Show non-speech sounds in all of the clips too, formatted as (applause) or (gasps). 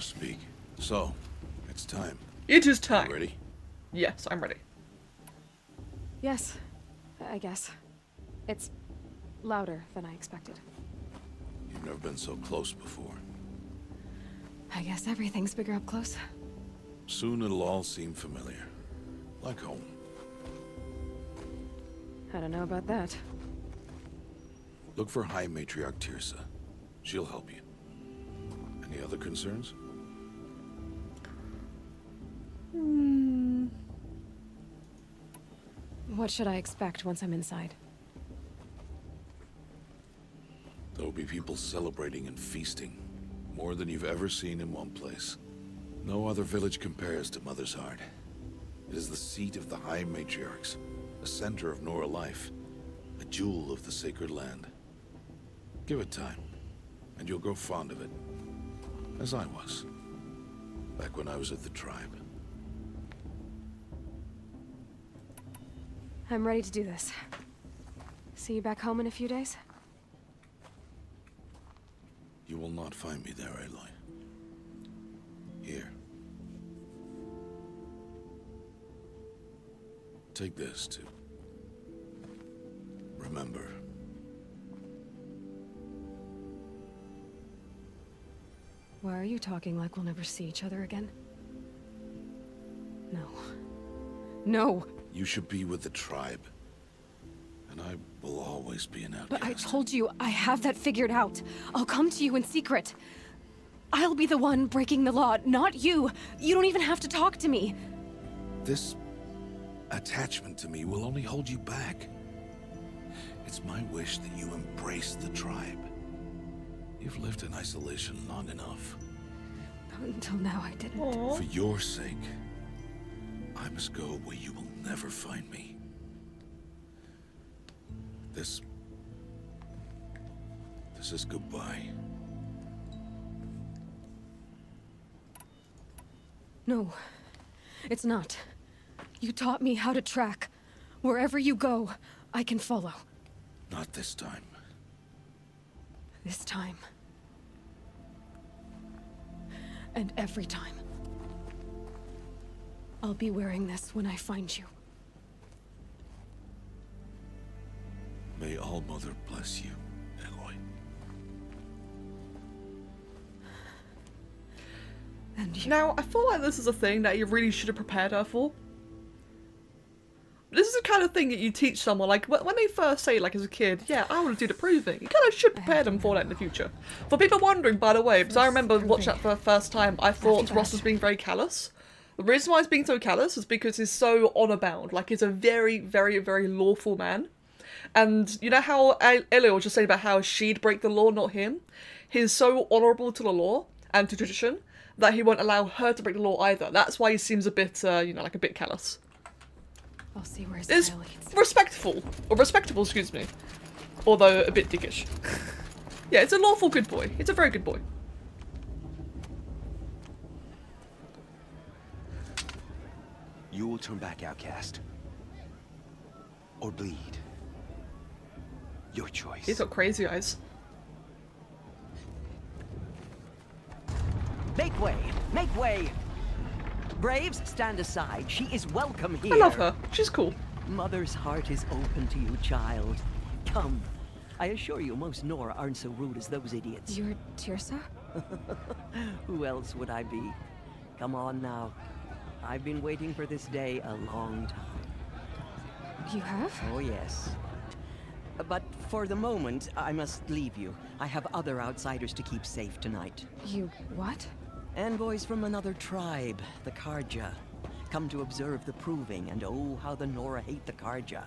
want to speak. So, it's time. It is time. Ready? Yes, I'm ready. Yes, I guess. It's louder than I expected. You've never been so close before. I guess everything's bigger up close. Soon it'll all seem familiar. Like home. I don't know about that. Look for High Matriarch Teersa. She'll help you. Any other concerns? What should I expect once I'm inside? There'll be people celebrating and feasting. More than you've ever seen in one place. No other village compares to Mother's Heart. It is the seat of the High Matriarchs, a center of Nora life, a jewel of the sacred land. Give it time, and you'll grow fond of it. As I was, back when I was at the tribe. I'm ready to do this. See you back home in a few days? You will not find me there, Aloy. Here. Take this, too. Remember. Why are you talking like we'll never see each other again? No. No! You should be with the tribe. And I will always be an outcast. But I told you, I have that figured out. I'll come to you in secret. I'll be the one breaking the law, not you. You don't even have to talk to me. This attachment to me will only hold you back. It's my wish that you embrace the tribe. You've lived in isolation long enough. Not Until now, I didn't. Aww. For your sake, I must go where you will never find me. This... This is goodbye. No, it's not. You taught me how to track. Wherever you go, I can follow. Not this time. This time. And every time. I'll be wearing this when I find you. May All Mother bless you, Aloy. And you. Now, I feel like this is a thing that you really should have prepared her for. This is the kind of thing that you teach someone, like, when they first say, like, as a kid, yeah, I want to do the proving, you kind of should prepare them for that in the future. For people wondering, by the way, because I remember watching that for the first time, I thought Rost was being very callous. The reason why he's being so callous is because he's so honor bound. Like, he's a very, very, very lawful man. And you know how El- Elio was just saying about how she'd break the law, not him? He's so honourable to the law and to tradition that he won't allow her to break the law either. That's why he seems a bit, uh, you know, like a bit callous. I'll see where his It's respectful. Or respectable, excuse me. Although a bit dickish. (laughs) yeah, it's a lawful good boy. It's a very good boy. You will turn back, outcast. Or bleed. Your choice. He's got crazy eyes. Make way! Make way! Braves, stand aside. She is welcome here. I love her. She's cool. Mother's heart is open to you, child. Come. I assure you, most Nora aren't so rude as those idiots. You're Teersa? (laughs) Who else would I be? Come on now. I've been waiting for this day a long time. You have? Oh, yes. But for the moment, I must leave you. I have other outsiders to keep safe tonight. You what? Envoys from another tribe, the Carja. Come to observe the proving, and oh, how the Nora hate the Carja.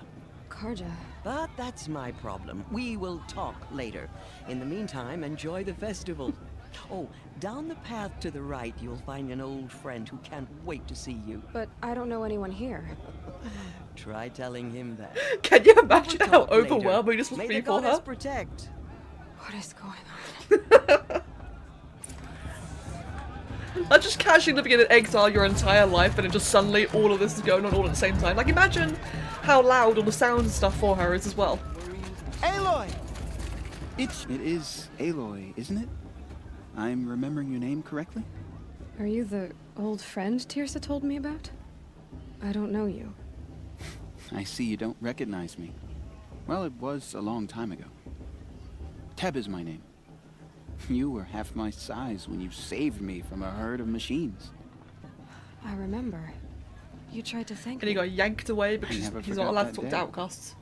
Carja. But that's my problem. We will talk later. In the meantime, enjoy the festival. Oh, down the path to the right, you'll find an old friend who can't wait to see you. But I don't know anyone here. (laughs) Try telling him that. (laughs) Can you imagine We'll how talk later. overwhelming this must May be the for goddess her? protect. What is going on? (laughs) Like just casually living in exile your entire life and then just suddenly all of this is going on all at the same time. Like imagine how loud all the sounds and stuff for her is as well. Aloy! It's it is Aloy, isn't it? I'm remembering your name correctly? Are you the old friend Teersa told me about? I don't know you. (laughs) I see you don't recognize me. Well, it was a long time ago. Teb is my name. (laughs) You were half my size when you saved me from a herd of machines. I remember. You tried to thank And he got yanked away because he's not forgot allowed to that talk to outcasts.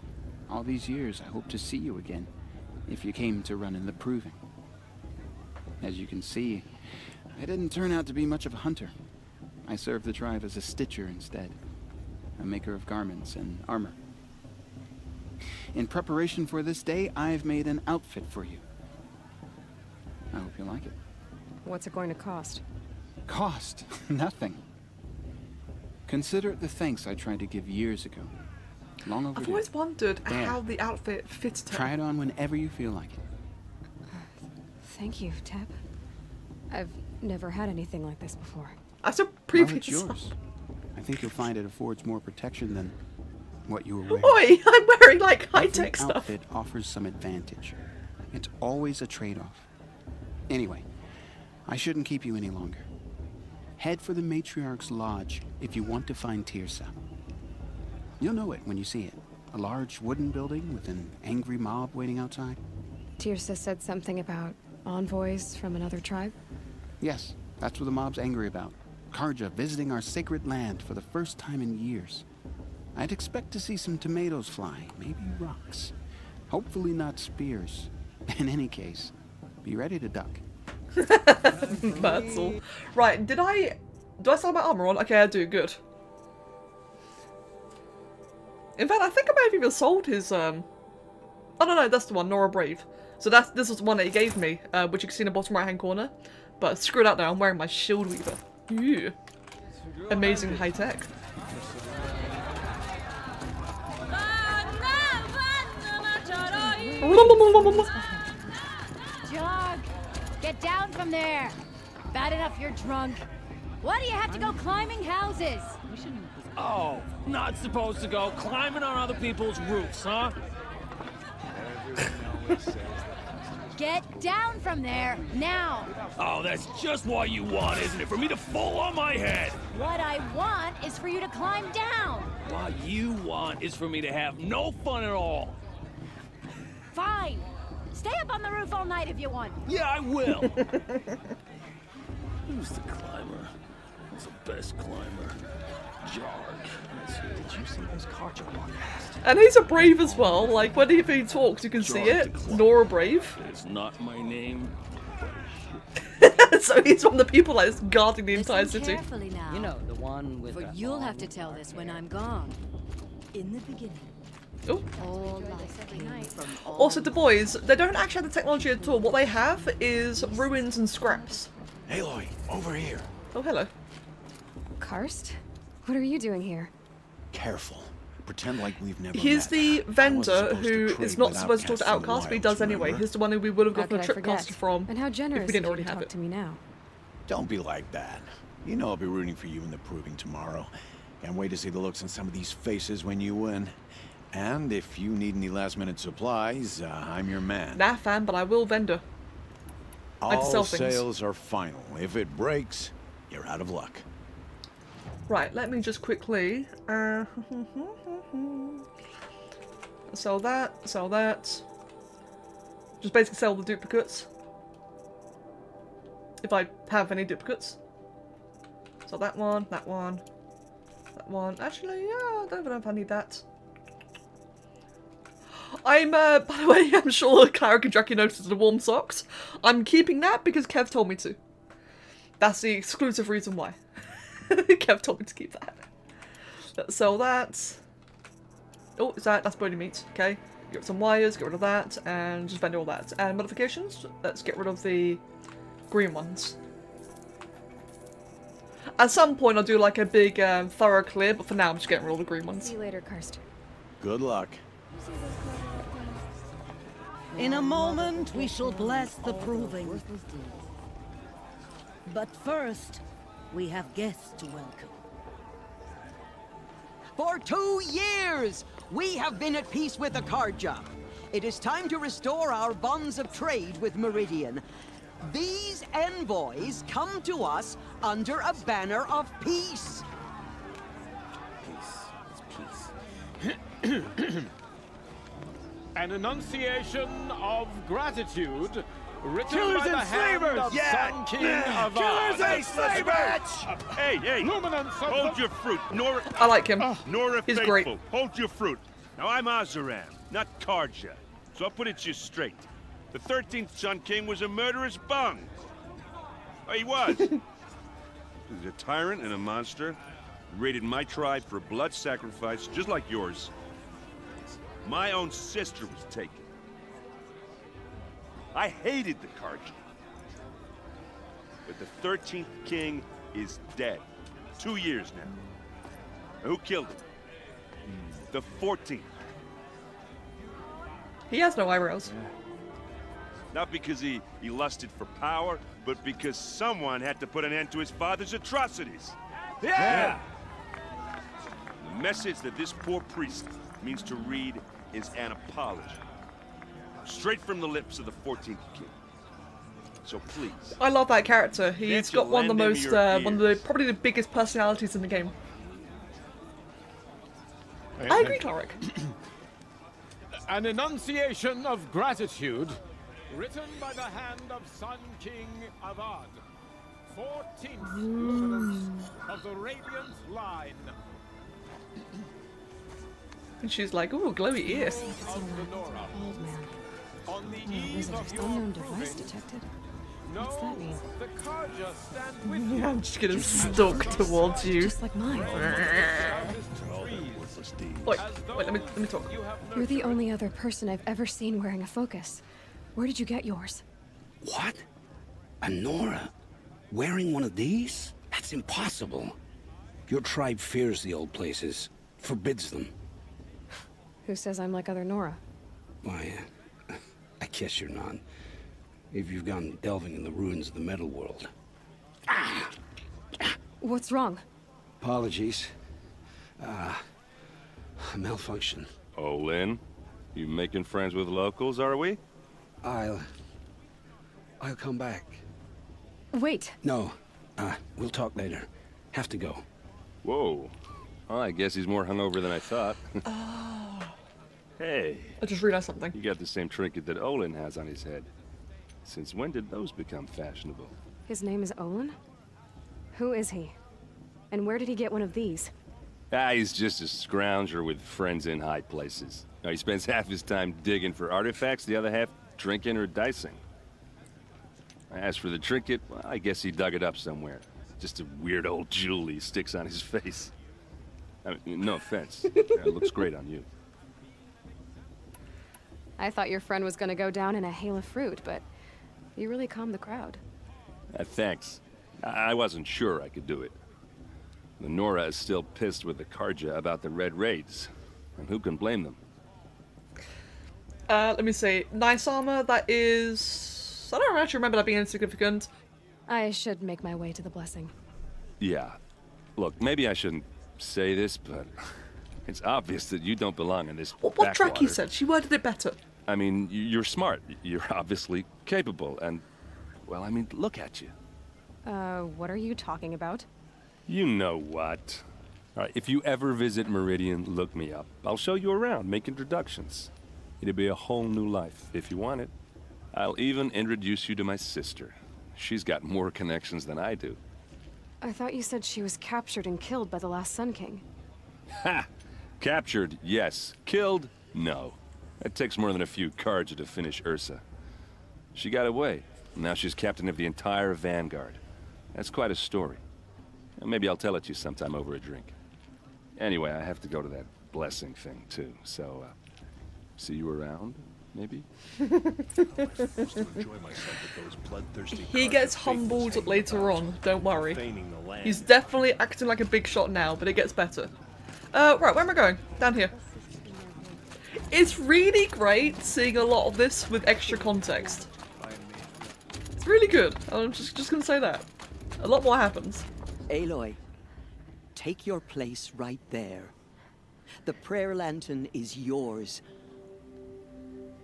All these years, I hope to see you again, if you came to run in the proving. As you can see, I didn't turn out to be much of a hunter. I served the tribe as a stitcher instead, a maker of garments and armor. In preparation for this day, I've made an outfit for you. I hope you like it. What's it going to cost? Cost? (laughs) Nothing. Consider the thanks I tried to give years ago. Long I've always wondered There. how the outfit fitted him. Try it on whenever you feel like it. Thank you, Teb. I've never had anything like this before. That's a Well, previous. it's yours. I think you'll find it affords more protection than what you were wearing. Oi, (laughs) I'm wearing like high-tech stuff. outfit offers some advantage. It's always a trade-off. Anyway, I shouldn't keep you any longer. Head for the Matriarch's Lodge if you want to find Teersa. You'll know it when you see it. A large wooden building with an angry mob waiting outside. Teersa said something about envoys from another tribe. Yes, that's what the mob's angry about. Karja visiting our sacred land for the first time in years. I'd expect to see some tomatoes fly, maybe rocks. Hopefully not spears. (laughs) In any case, be ready to duck. (laughs) That's all. Right, did I... Do I still have my armor on? Okay, I do, good. In fact, I think I may have even sold his, um... Oh, no, no, that's the one, Nora Brave. So that's this was the one that he gave me, uh, which you can see in the bottom right-hand corner. But screw that now, I'm wearing my Shield Weaver. Ew. Amazing high-tech. Jog! Get down from there! Bad enough you're drunk. Why do you have to go climbing houses? Oh, not supposed to go climbing on other people's roofs, huh? (laughs) Get down from there, now! Oh, that's just what you want, isn't it? For me to fall on my head. What I want is for you to climb down! What you want is for me to have no fun at all. Fine! Stay up on the roof all night if you want. Yeah, I will. (laughs) Who's the climber? Who's the best climber? Jarg. Did you see those cards walk past? And he's a Brave as well, like when he, he talks you can see it. Nora Brave. It's not my name. (laughs) so he's one of the people that is guarding the entire city. carefully now. You know, the one with For you'll have to tell this when I'm gone. In the beginning, Oh. all life came Also, the boys, they don't actually have the technology at all. What they have is ruins and scraps. Aloy, over here. Oh, hello. Karst? What are you doing here? Careful. Pretend like we've never He's met. the vendor supposed to who trade is not supposed to talk to outcasts in the outcasts, but he wilds, does anyway. He's the one who we would have How gotten could a I trip cost from And how generous if we didn't of you already to have talk it. to me now. Don't be like that. You know I'll be rooting for you in the proving tomorrow. Can't wait to see the looks on some of these faces when you win. And if you need any last-minute supplies, uh, I'm your man. Nah, fam, but I will vendor. All sell things. sales are final. If it breaks, you're out of luck. Right, let me just quickly. Uh, (laughs) sell that, sell that. Just basically sell the duplicates. If I have any duplicates. So that one, that one, that one. Actually, yeah, I don't even know if I need that. (gasps) I'm, uh, (laughs) by the way, I'm sure Cleric and Jackie noticed the warm socks. I'm keeping that because Kev told me to. That's the exclusive reason why. (laughs) (laughs) Kev told me to keep that. Let's sell that. Oh, is that? That's bony meat. Okay. Get some wires, get rid of that, and just vendor all that. And modifications, let's get rid of the green ones. At some point, I'll do like a big um, thorough clear, but for now, I'm just getting rid of all the green ones. See you later, Karst. Good luck. In a moment, we shall bless the proving. But first, we have guests to welcome. For two years, we have been at peace with the Carja. It is time to restore our bonds of trade with Meridian. These envoys come to us under a banner of peace. Peace. It's peace. (clears throat) An enunciation of gratitude written Killers and slavers! of Yeah! Sun King Yeah! of Killers and slavers! Hey, hey! Luminance Hold your fruit, Nora. I like him. Nora He's Faithful. great. Hold your fruit. Now I'm Oseram, not Carja. So I'll put it to you straight. The 13th Sun King was a murderous bung. Oh, he was. (laughs) he was a tyrant and a monster. Raided my tribe for blood sacrifice, just like yours. My own sister was taken. I hated the Carja. But the 13th king is dead. Two years now. And who killed him? The 14th. He has no eyebrows. Not because he, he lusted for power, but because someone had to put an end to his father's atrocities. Yeah! The message that this poor priest means to read is an apology. Straight from the lips of the 14th king. So please, I love that character. He's Can't got one of the most, uh, one of the probably the biggest personalities in the game. I agree, Cleric. (clears throat) An enunciation of gratitude written by the hand of Sun King Avad. 14th luminance of the Radiant Line. And she's like, ooh, glowy ears. Of the Nora. Old man. On the No, eve wizard's of your unknown device detected. no, What's that mean? the Carja stand (laughs) with you. I'm just gonna stalk towards you. Just like mine. Wait, wait, let me let me talk. You're the only other person I've ever seen wearing a focus. Where did you get yours? What? A Nora? Wearing one of these? That's impossible. Your tribe fears the old places, forbids them. Who says I'm like other Nora? Why, uh, I guess you're not. If you've gone delving in the ruins of the metal world. Ah! What's wrong? Apologies. Uh, a malfunction. Oh, Lynn, you making friends with locals, are we? I'll... I'll come back. Wait. No, uh, we'll talk later. Have to go. Whoa. Well, I guess he's more hungover than I thought. Hey, I just realized something. you got the same trinket that Olin has on his head. Since when did those become fashionable? His name is Olin? Who is he? And where did he get one of these? Ah, he's just a scrounger with friends in high places. Now, he spends (laughs) half his time digging for artifacts, the other half drinking or dicing. As for the trinket, well, I guess he dug it up somewhere. Just a weird old jewel he sticks on his (laughs) face. I mean, no offense. (laughs) it looks great on you. I thought your friend was gonna go down in a hail of fruit, but you really calmed the crowd. Uh, thanks. I I wasn't sure I could do it. The Nora is still pissed with the Carja about the Red Raids. And who can blame them? Uh, let me see. Nice armor. That is. I don't actually remember that being insignificant. I should make my way to the blessing. Yeah. Look, maybe I shouldn't say this, but (laughs) it's obvious that you don't belong in this What, what Draki said? She worded it better. I mean, you're smart. You're (laughs) obviously capable, and, well, I mean, look at you. Uh, what are you talking about? You know what. All right, if you ever visit Meridian, look me up. I'll show you around, make introductions. It'll be a whole new life, if you want it. I'll even introduce you to my sister. She's got more connections than I do. I thought you said she was captured and killed by the last Sun King. Ha! Captured, yes. Killed, no. It takes more than a few cards to finish Ersa. She got away. Now she's captain of the entire Vanguard. That's quite a story. Maybe I'll tell it to you sometime over a drink. Anyway, I have to go to that blessing thing, too. So, uh, see you around, maybe? (laughs) He gets humbled later on, don't worry. He's definitely acting like a big shot now, but it gets better. Uh, right, where am I going? Down here. It's really great seeing a lot of this with extra context. It's really good. I'm just, just gonna say that. A lot more happens. Aloy, take your place right there. The prayer lantern is yours.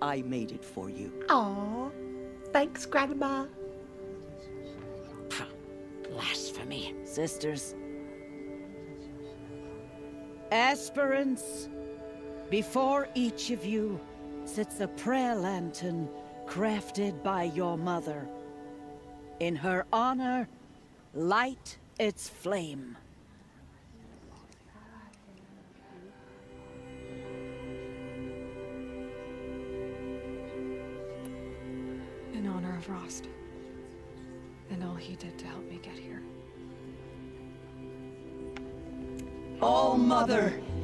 I made it for you. Aww. Thanks, Grandma. Blasphemy. Sisters. Aspirants, before each of you sits a prayer lantern crafted by your mother. In her honor, light its flame. In honor of Rost. And all he did to help me get here. All Mother,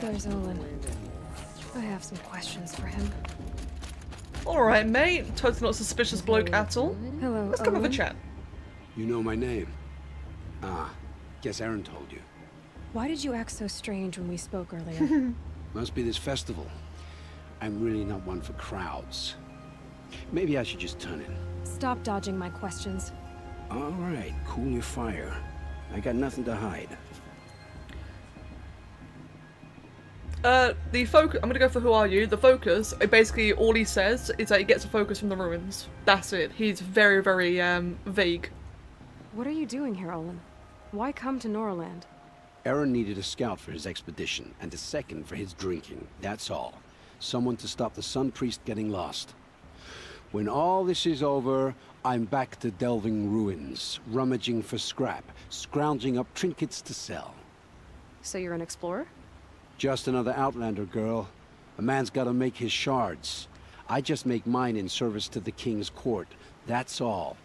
There's Olin. I have some questions for him. Alright, mate. Totally not suspicious bloke at all. Hello, Let's come have a chat. You know my name? Ah, guess Erend told you. Why did you act so strange when we spoke earlier? (laughs) Must be this festival. I'm really not one for crowds. Maybe I should just turn in. Stop dodging my questions. All right, cool your fire. I got nothing to hide. Uh, the focus. I'm gonna go for who are you. The focus. Basically, all he says is that he gets a focus from the ruins. That's it. He's very, very um vague. What are you doing here, Olin? Why come to Norland? Erend needed a scout for his expedition, and a second for his drinking. That's all. Someone to stop the Sun Priest getting lost. When all this is over, I'm back to delving ruins, rummaging for scrap, scrounging up trinkets to sell. So you're an explorer? Just another Outlander girl. A man's gotta make his shards. I just make mine in service to the King's court. That's all.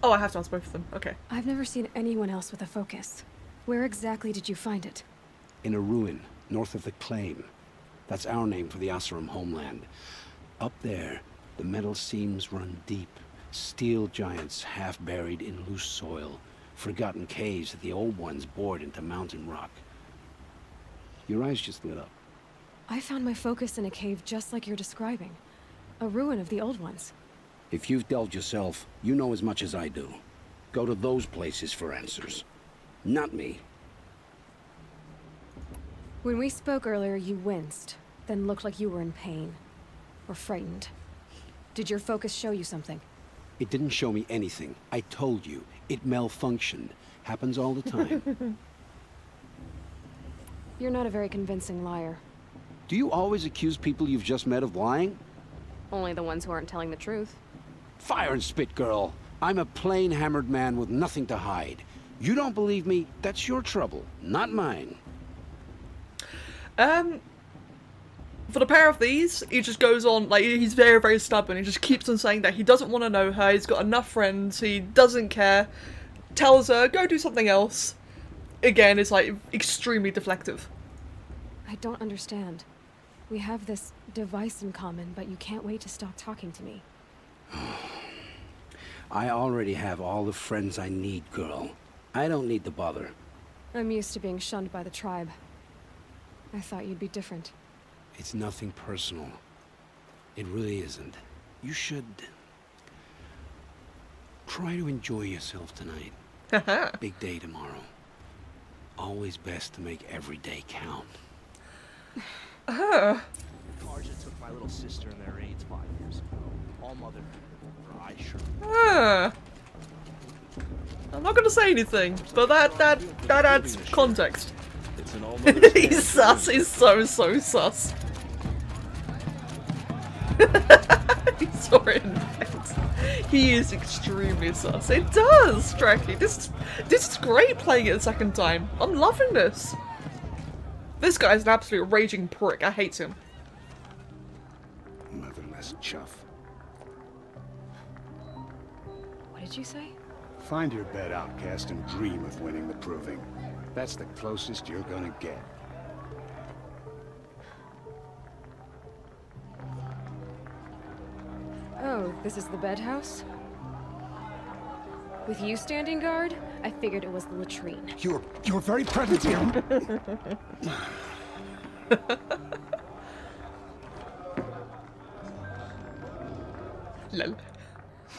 Oh, I have to answer both of them. Okay. I've never seen anyone else with a focus. Where exactly did you find it? In a ruin, north of the Claim. That's our name for the Oseram homeland. Up there, the metal seams run deep. Steel giants half buried in loose soil. Forgotten caves that the old ones bored into mountain rock. Your eyes just lit up. I found my focus in a cave just like you're describing. A ruin of the old ones. If you've delved yourself, you know as much as I do. Go to those places for answers. Not me. When we spoke earlier, you winced, then looked like you were in pain. Or frightened. Did your focus show you something? It didn't show me anything. I told you. It malfunctioned. Happens all the time. (laughs) You're not a very convincing liar. do you always accuse people you've just met of lying? Only the ones who aren't telling the truth. Fire and spit, girl. I'm a plain hammered man with nothing to hide. You don't believe me? That's your trouble, not mine. Um, for the pair of these, he just goes on like he's very, very stubborn. He just keeps on saying that he doesn't want to know her. He's got enough friends. He doesn't care. Tells her go do something else. Again, it's like extremely deflective. I don't understand. We have this device in common, but you can't wait to stop talking to me. (sighs) I already have all the friends I need, girl. I don't need the bother. I'm used to being shunned by the tribe. I thought you'd be different. It's nothing personal. It really isn't. You should... Try to enjoy yourself tonight. (laughs) Big day tomorrow. Always best to make every day count. Uh. Carja took my little sister and their aides five years ago. All mother. Her eyes sure. Ah. I'm not gonna say anything, but that that that adds context. It's an (laughs) all he's sus. He's so so sus. (laughs) he saw in face. He is extremely sus. It does, Draki. This this is great playing it a second time. I'm loving this. This guy's an absolute raging prick. I hate him. Motherless chuff. What did you say? Find your bed, outcast, and dream of winning the proving. That's the closest you're gonna get. Oh, this is the bed house? With you standing guard, I figured it was the latrine. You're you're very present here. (laughs) Lol.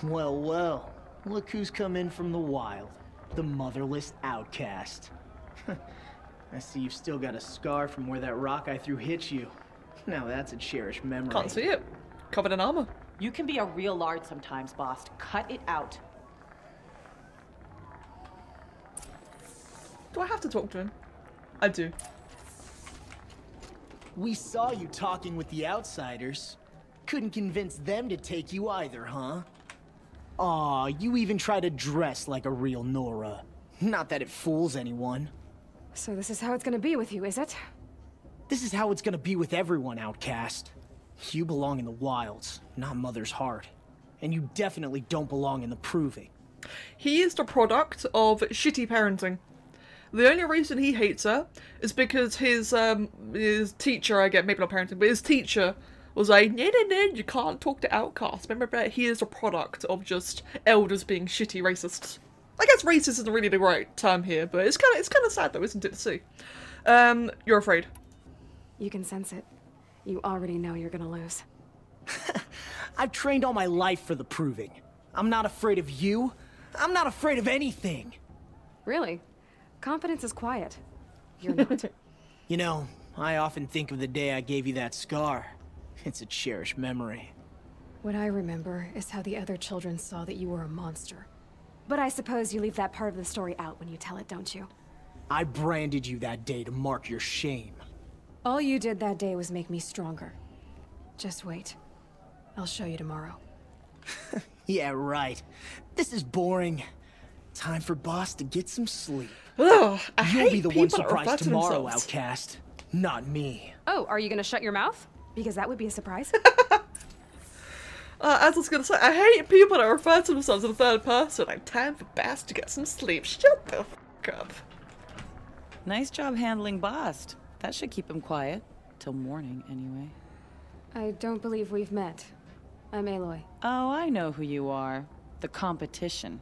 Well, well. Look who's come in from the wild. The motherless outcast. (laughs) I see you've still got a scar from where that rock I threw hit you. Now that's a cherished memory. Can't see it. Covered in armor. You can be a real lard sometimes, boss. Cut it out. Do I have to talk to him? I do. We saw you talking with the outsiders. Couldn't convince them to take you either, huh? Aw, you even try to dress like a real Nora. Not that it fools anyone. So this is how it's gonna be with you, is it? This is how it's gonna be with everyone, Outcast. You belong in the wilds, not Mother's Heart. And you definitely don't belong in the Proving. He is the product of shitty parenting. The only reason he hates her is because his um his teacher, I get maybe not parenting, but his teacher was like, no, no, no, you can't talk to outcasts. Remember, he is a product of just elders being shitty racists. I guess racist isn't really the right term here, but it's kind of it's kind of sad though, isn't it? To see. Um, you're afraid. You can sense it. You already know you're gonna lose. (laughs) I've trained all my life for the Proving. I'm not afraid of you. I'm not afraid of anything. Really? Confidence is quiet. You're not. (laughs) You know, I often think of the day I gave you that scar. It's a cherished memory. what I remember is how the other children saw that you were a monster. But I suppose you leave that part of the story out when you tell it, don't you? I branded you that day to mark your shame. All you did that day was make me stronger. Just wait. I'll show you tomorrow. (laughs) Yeah, right. This is boring. Time for Bast to get some sleep. Ugh, I You'll hate be the one surprised tomorrow, themselves. Outcast. Not me. Oh, are you gonna shut your mouth? Because that would be a surprise. (laughs) Uh, as I was gonna say, I hate people that refer to themselves in the third person. Like, time for Bast to get some sleep. Shut the fuck up. Nice job handling Bast. That should keep him quiet. Till morning, anyway. I don't believe we've met. I'm Aloy. Oh, I know who you are. The competition.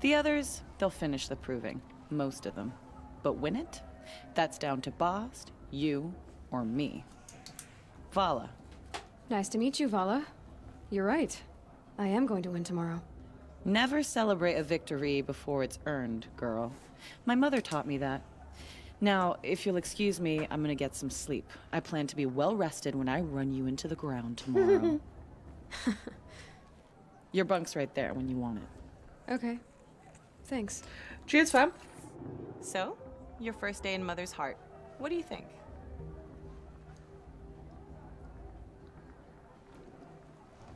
The others, they'll finish the proving. Most of them. But win it? That's down to Bast, you, or me. Vala. Nice to meet you, Vala. You're right. I am going to win tomorrow. Never celebrate a victory before it's earned, girl. My mother taught me that. Now, if you'll excuse me, I'm gonna get some sleep. I plan to be well rested when I run you into the ground tomorrow. (laughs) Your bunk's right there when you want it. Okay. Thanks. Cheers, fam. So, your first day in Mother's Heart. What do you think?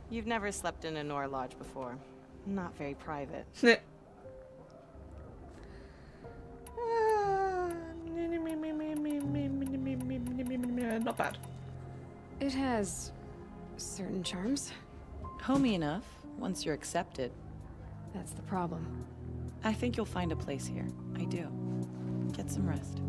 You've never slept in a Nora Lodge before. Not very private. Not bad. It has certain charms. Homey enough, once you're accepted. That's the problem. I think you'll find a place here. I do. Get some rest.